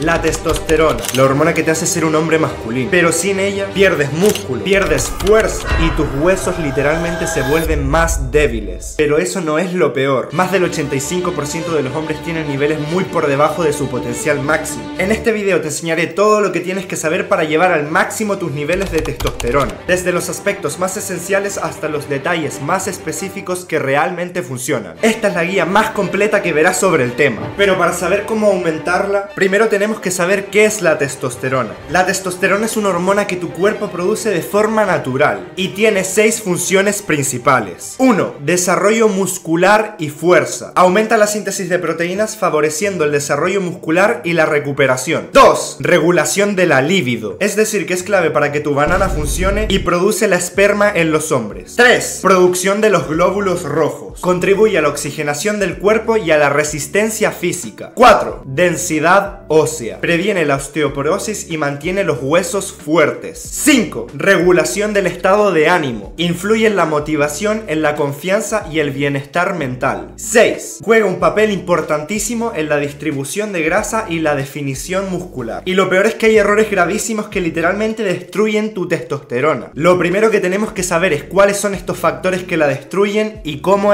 La testosterona, la hormona que te hace ser un hombre masculino. Pero sin ella pierdes músculo, pierdes fuerza y tus huesos literalmente se vuelven más débiles. Pero eso no es lo peor. Más del 85% de los hombres tienen niveles muy por debajo de su potencial máximo. En este video te enseñaré todo lo que tienes que saber para llevar al máximo tus niveles de testosterona. Desde los aspectos más esenciales hasta los detalles más específicos que realmente funcionan. Esta es la guía más completa que verás sobre el tema. Pero para saber cómo aumentarla, primero tenemos tenemos que saber qué es la testosterona. La testosterona es una hormona que tu cuerpo produce de forma natural y tiene seis funciones principales. 1. Desarrollo muscular y fuerza. Aumenta la síntesis de proteínas favoreciendo el desarrollo muscular y la recuperación. 2. Regulación de la libido. Es decir, que es clave para que tu banana funcione y produce la esperma en los hombres. 3. Producción de los glóbulos rojos. Contribuye a la oxigenación del cuerpo y a la resistencia física. 4. Densidad ósea. Previene la osteoporosis y mantiene los huesos fuertes. 5. Regulación del estado de ánimo. Influye en la motivación, en la confianza y el bienestar mental. 6. Juega un papel importantísimo en la distribución de grasa y la definición muscular. Y lo peor es que hay errores gravísimos que literalmente destruyen tu testosterona. Lo primero que tenemos que saber es cuáles son estos factores que la destruyen y cómo.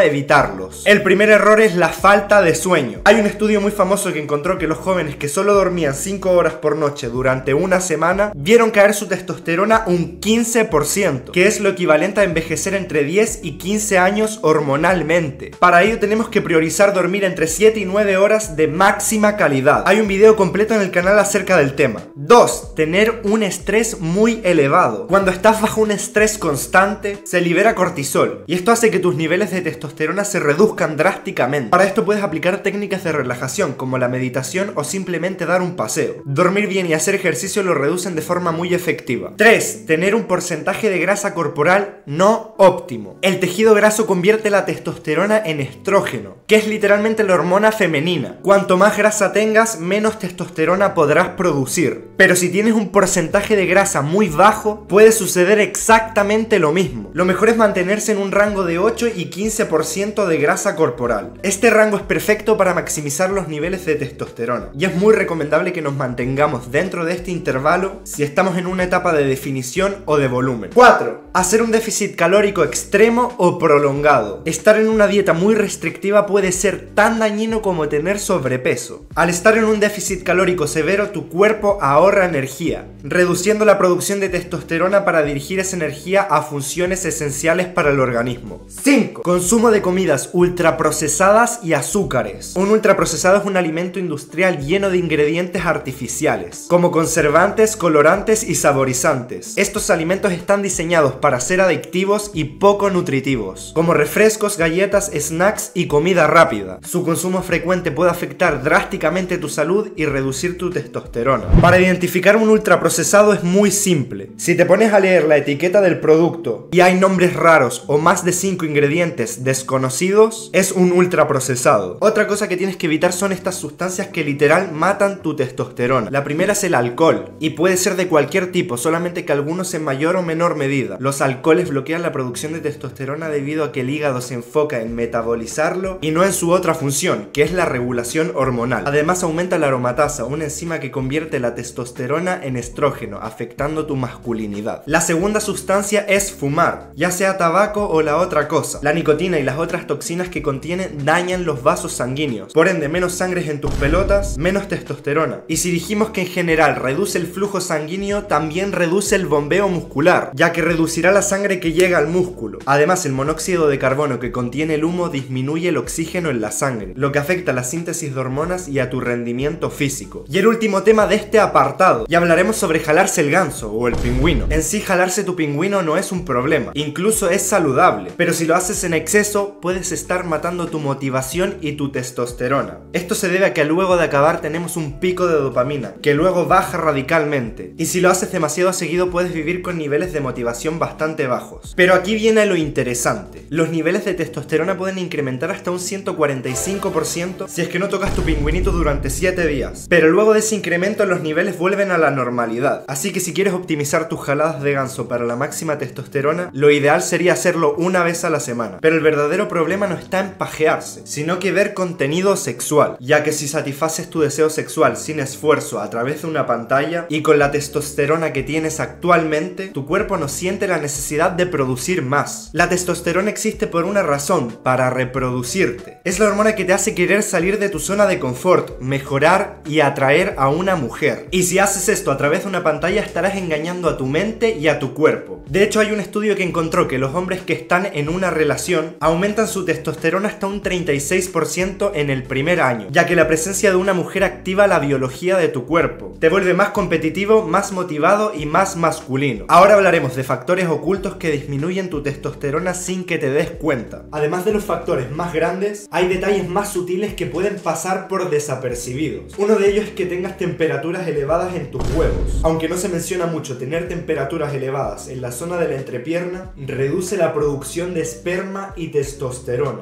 El primer error es la falta de sueño. Hay un estudio muy famoso que encontró que los jóvenes que solo dormían dormían 5 horas por noche durante una semana, vieron caer su testosterona un 15%, que es lo equivalente a envejecer entre 10 y 15 años hormonalmente. Para ello tenemos que priorizar dormir entre 7 y 9 horas de máxima calidad. Hay un video completo en el canal acerca del tema. 2. Tener un estrés muy elevado. Cuando estás bajo un estrés constante, se libera cortisol y esto hace que tus niveles de testosterona se reduzcan drásticamente. Para esto puedes aplicar técnicas de relajación como la meditación o simplemente dar un paseo. Dormir bien y hacer ejercicio lo reducen de forma muy efectiva. 3. Tener un porcentaje de grasa corporal no óptimo. El tejido graso convierte la testosterona en estrógeno, que es literalmente la hormona femenina. Cuanto más grasa tengas, menos testosterona podrás producir. Pero si tienes un porcentaje de grasa muy bajo, puede suceder exactamente lo mismo. Lo mejor es mantenerse en un rango de 8 y 15% de grasa corporal. Este rango es perfecto para maximizar los niveles de testosterona y es muy recomendable que nos mantengamos dentro de este intervalo si estamos en una etapa de definición o de volumen. 4. Hacer un déficit calórico extremo o prolongado. Estar en una dieta muy restrictiva puede ser tan dañino como tener sobrepeso. Al estar en un déficit calórico severo, tu cuerpo ahorra energía, reduciendo la producción de testosterona para dirigir esa energía a funciones esenciales para el organismo. 5. Consumo de comidas ultraprocesadas y azúcares. Un ultraprocesado es un alimento industrial lleno de ingredientes artificiales, como conservantes, colorantes y saborizantes. Estos alimentos están diseñados para ser adictivos y poco nutritivos, como refrescos, galletas, snacks y comida rápida. Su consumo frecuente puede afectar drásticamente tu salud y reducir tu testosterona. Para identificar un ultraprocesado es muy simple. Si te pones a leer la etiqueta del producto y hay nombres raros o más de 5 ingredientes es un ultraprocesado. Otra cosa que tienes que evitar son estas sustancias que literal matan tu testosterona. La primera es el alcohol y puede ser de cualquier tipo, solamente que algunos en mayor o menor medida. Los alcoholes bloquean la producción de testosterona debido a que el hígado se enfoca en metabolizarlo y no en su otra función, que es la regulación hormonal. Además aumenta la aromatasa, una enzima que convierte la testosterona en estrógeno, afectando tu masculinidad. La segunda sustancia es fumar, ya sea tabaco o la otra cosa. La nicotina y las otras toxinas que contiene dañan los vasos sanguíneos. Por ende, menos sangre en tus pelotas, menos testosterona y si dijimos que en general reduce el flujo sanguíneo, también reduce el bombeo muscular, ya que reducirá la sangre que llega al músculo. Además, el monóxido de carbono que contiene el humo disminuye el oxígeno en la sangre, lo que afecta a la síntesis de hormonas y a tu rendimiento físico. Y el último tema de este apartado, y hablaremos sobre jalarse el ganso o el pingüino. En sí, jalarse tu pingüino no es un problema, incluso es saludable, pero si lo haces en exceso, puedes estar matando tu motivación y tu testosterona. Esto se debe a que luego de acabar tenemos un pico de dopamina, que luego baja radicalmente. Y si lo haces demasiado seguido puedes vivir con niveles de motivación bastante bajos. Pero aquí viene lo interesante. Los niveles de testosterona pueden incrementar hasta un 145% si es que no tocas tu pingüinito durante 7 días. Pero luego de ese incremento los niveles vuelven a la normalidad. Así que si quieres optimizar tus jaladas de ganso para la máxima testosterona, lo ideal sería hacerlo una vez a la semana. Pero el verdadero verdadero problema no está en pajearse, sino que ver contenido sexual, ya que si satisfaces tu deseo sexual sin esfuerzo a través de una pantalla y con la testosterona que tienes actualmente, tu cuerpo no siente la necesidad de producir más. La testosterona existe por una razón, para reproducirte. Es la hormona que te hace querer salir de tu zona de confort, mejorar y atraer a una mujer. Y si haces esto a través de una pantalla estarás engañando a tu mente y a tu cuerpo. De hecho hay un estudio que encontró que los hombres que están en una relación aumentan su testosterona hasta un 36% en el primer año, ya que la presencia de una mujer activa la biología de tu cuerpo. Te vuelve más competitivo, más motivado y más masculino. Ahora hablaremos de factores ocultos que disminuyen tu testosterona sin que te des cuenta. Además de los factores más grandes, hay detalles más sutiles que pueden pasar por desapercibidos. Uno de ellos es que tengas temperaturas elevadas en tus huevos. Aunque no se menciona mucho tener temperaturas elevadas en la zona de la entrepierna, reduce la producción de esperma y testosterona.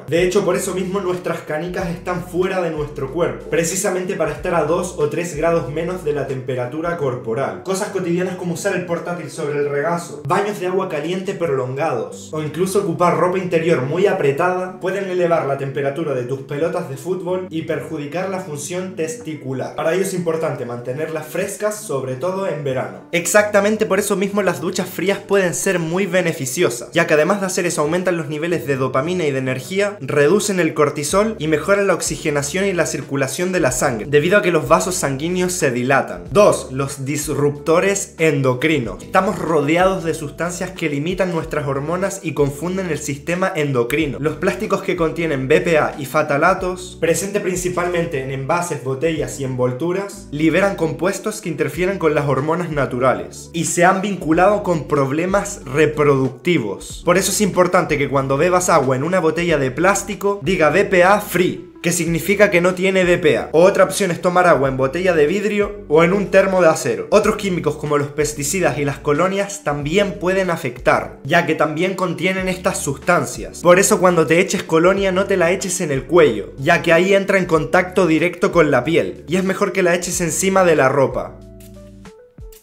De hecho, por eso mismo nuestras canicas están fuera de nuestro cuerpo, precisamente para estar a 2 o 3 grados menos de la temperatura corporal. Cosas cotidianas como usar el portátil sobre el regazo, baños de agua caliente prolongados, o incluso ocupar ropa interior muy apretada pueden elevar la temperatura de tus pelotas de fútbol y perjudicar la función testicular. Para ello es importante mantenerlas frescas, sobre todo en verano. Exactamente por eso mismo las duchas frías pueden ser muy beneficiosas, ya que además de hacer eso aumentan los niveles de dopamina y de energía, reducen el cortisol y mejoran la oxigenación y la circulación de la sangre, debido a que los vasos sanguíneos se dilatan. 2. Los disruptores endocrinos. Estamos rodeados de sustancias que limitan nuestras hormonas y confunden el sistema endocrino. Los plásticos que contienen BPA y fatalatos, presente principalmente en envases, botellas y envolturas, liberan compuestos que interfieren con las hormonas naturales y se han vinculado con problemas reproductivos. Por eso es importante que cuando bebas agua en una botella de plástico diga BPA free que significa que no tiene BPA. otra opción es tomar agua en botella de vidrio o en un termo de acero. Otros químicos como los pesticidas y las colonias también pueden afectar, ya que también contienen estas sustancias. Por eso cuando te eches colonia no te la eches en el cuello, ya que ahí entra en contacto directo con la piel, y es mejor que la eches encima de la ropa.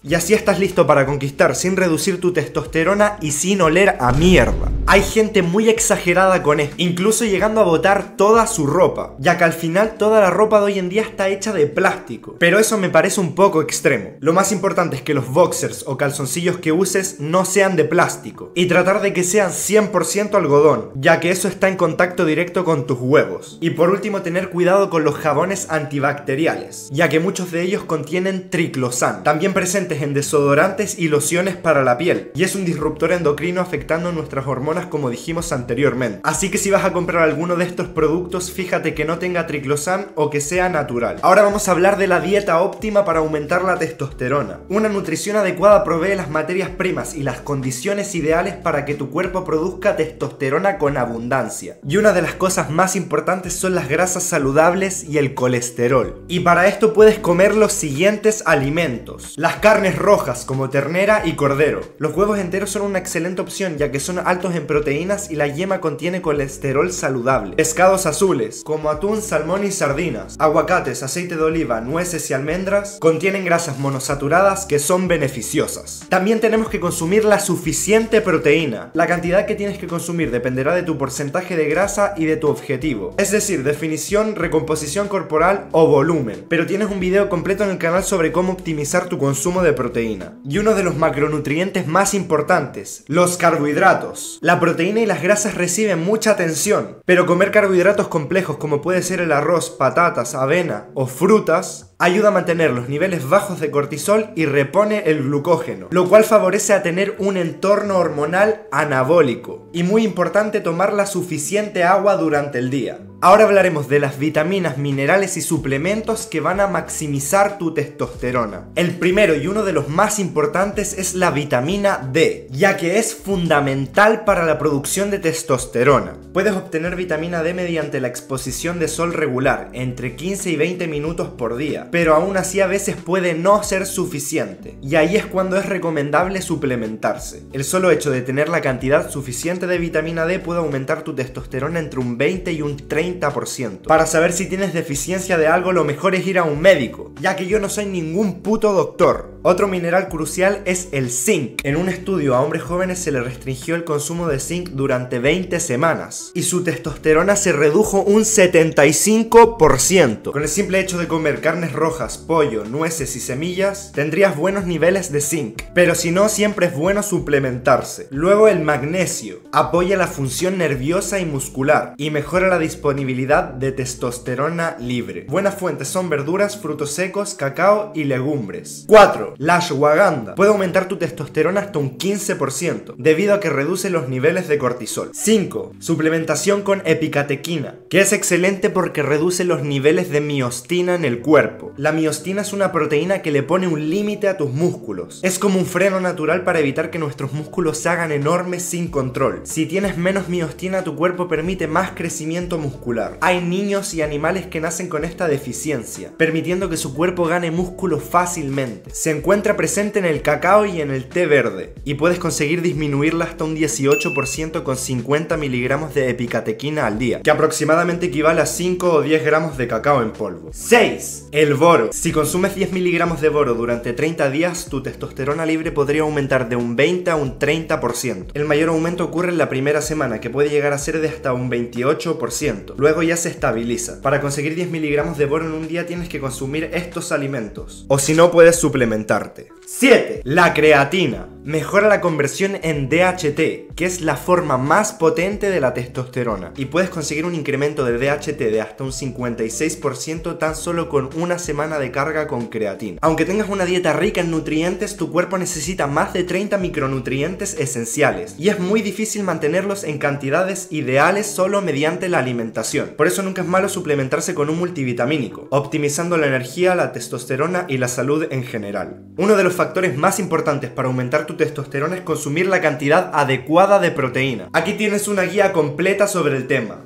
Y así estás listo para conquistar sin reducir tu testosterona y sin oler a mierda. Hay gente muy exagerada con esto, incluso llegando a botar toda su ropa, ya que al final toda la ropa de hoy en día está hecha de plástico. Pero eso me parece un poco extremo. Lo más importante es que los boxers o calzoncillos que uses no sean de plástico y tratar de que sean 100% algodón, ya que eso está en contacto directo con tus huevos. Y por último, tener cuidado con los jabones antibacteriales, ya que muchos de ellos contienen triclosan, también presentes en desodorantes y lociones para la piel, y es un disruptor endocrino afectando nuestras hormonas como dijimos anteriormente. Así que si vas a comprar alguno de estos productos, fíjate que no tenga triclosan o que sea natural. Ahora vamos a hablar de la dieta óptima para aumentar la testosterona. Una nutrición adecuada provee las materias primas y las condiciones ideales para que tu cuerpo produzca testosterona con abundancia. Y una de las cosas más importantes son las grasas saludables y el colesterol. Y para esto puedes comer los siguientes alimentos. Las carnes rojas como ternera y cordero. Los huevos enteros son una excelente opción ya que son altos en proteínas y la yema contiene colesterol saludable. Pescados azules, como atún, salmón y sardinas, aguacates, aceite de oliva, nueces y almendras, contienen grasas monosaturadas que son beneficiosas. También tenemos que consumir la suficiente proteína. La cantidad que tienes que consumir dependerá de tu porcentaje de grasa y de tu objetivo. Es decir, definición, recomposición corporal o volumen. Pero tienes un video completo en el canal sobre cómo optimizar tu consumo de proteína. Y uno de los macronutrientes más importantes, los carbohidratos. La proteína y las grasas reciben mucha atención, pero comer carbohidratos complejos como puede ser el arroz, patatas, avena o frutas ayuda a mantener los niveles bajos de cortisol y repone el glucógeno, lo cual favorece a tener un entorno hormonal anabólico. Y muy importante tomar la suficiente agua durante el día. Ahora hablaremos de las vitaminas, minerales y suplementos que van a maximizar tu testosterona. El primero y uno de los más importantes es la vitamina D, ya que es fundamental para la producción de testosterona. Puedes obtener vitamina D mediante la exposición de sol regular, entre 15 y 20 minutos por día, pero aún así a veces puede no ser suficiente, y ahí es cuando es recomendable suplementarse. El solo hecho de tener la cantidad suficiente de vitamina D puede aumentar tu testosterona entre un 20 y un 30 para saber si tienes deficiencia de algo, lo mejor es ir a un médico, ya que yo no soy ningún puto doctor. Otro mineral crucial es el zinc. En un estudio a hombres jóvenes se le restringió el consumo de zinc durante 20 semanas y su testosterona se redujo un 75%. Con el simple hecho de comer carnes rojas, pollo, nueces y semillas, tendrías buenos niveles de zinc. Pero si no, siempre es bueno suplementarse. Luego el magnesio apoya la función nerviosa y muscular y mejora la disponibilidad de testosterona libre. Buenas fuentes son verduras, frutos secos, cacao y legumbres. 4. La ashwagandha puede aumentar tu testosterona hasta un 15% debido a que reduce los niveles de cortisol. 5. Suplementación con epicatequina, que es excelente porque reduce los niveles de miostina en el cuerpo. La miostina es una proteína que le pone un límite a tus músculos. Es como un freno natural para evitar que nuestros músculos se hagan enormes sin control. Si tienes menos miostina, tu cuerpo permite más crecimiento muscular. Hay niños y animales que nacen con esta deficiencia, permitiendo que su cuerpo gane músculo fácilmente. Se encuentra presente en el cacao y en el té verde, y puedes conseguir disminuirla hasta un 18% con 50 miligramos de epicatequina al día, que aproximadamente equivale a 5 o 10 gramos de cacao en polvo. 6. El boro. Si consumes 10 miligramos de boro durante 30 días, tu testosterona libre podría aumentar de un 20 a un 30%. El mayor aumento ocurre en la primera semana, que puede llegar a ser de hasta un 28%. Luego ya se estabiliza. Para conseguir 10 miligramos de boro en un día tienes que consumir estos alimentos. O si no, puedes suplementarte. 7. La creatina. Mejora la conversión en DHT, que es la forma más potente de la testosterona. Y puedes conseguir un incremento de DHT de hasta un 56% tan solo con una semana de carga con creatina. Aunque tengas una dieta rica en nutrientes, tu cuerpo necesita más de 30 micronutrientes esenciales. Y es muy difícil mantenerlos en cantidades ideales solo mediante la alimentación. Por eso nunca es malo suplementarse con un multivitamínico, optimizando la energía, la testosterona y la salud en general. Uno de los factores más importantes para aumentar tu testosterona es consumir la cantidad adecuada de proteína. Aquí tienes una guía completa sobre el tema.